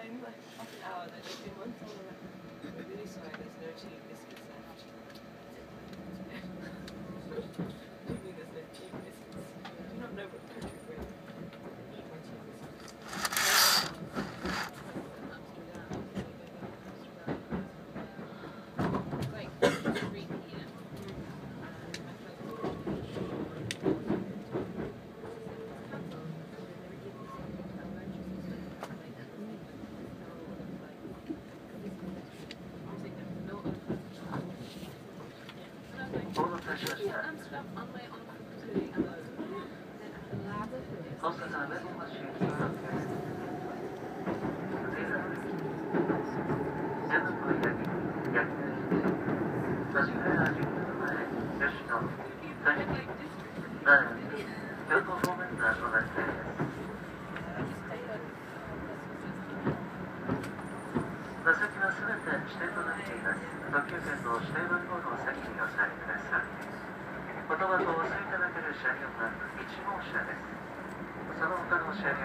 like half an hour that they've been working on. I'm really sorry, there's no change. Als dat aan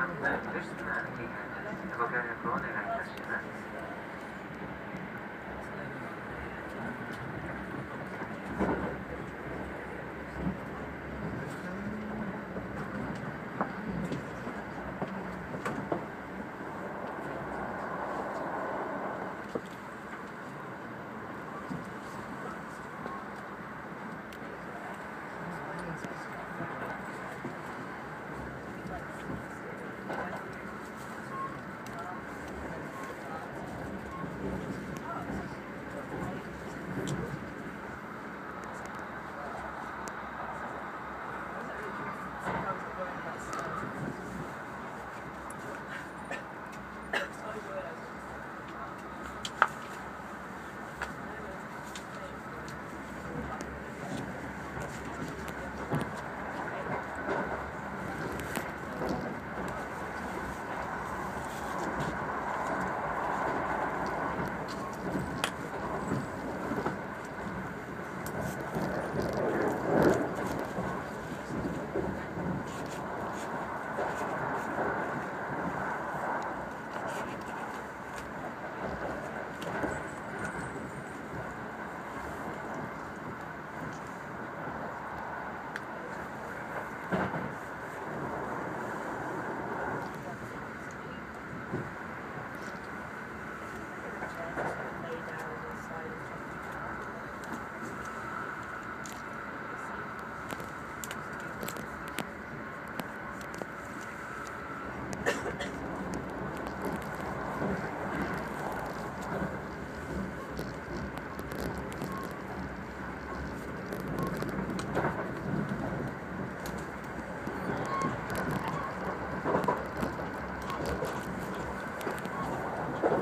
Anna Cristiani.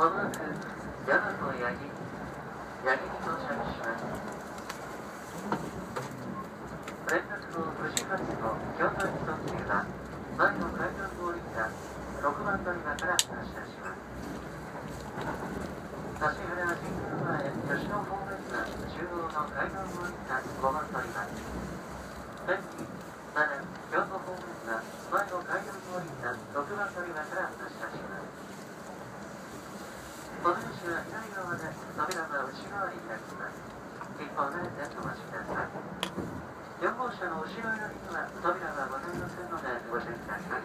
八木八木に到着します連絡の富士発の京都駅特急は前の階段を降りた6番乗り場から発車します柏原神宮前吉野方面が中央の階段を降りた5番乗り場ちには扉がございまのでご注意ください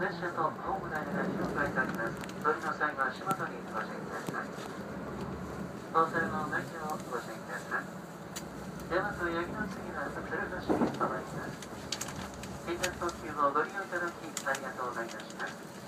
列車とホーム内が広がいたます乗りの際は足元にご注意ください防災の内容をご注意ください大和八木の次は鶴橋に止まります近鉄特急をご利用いただきありがとうございました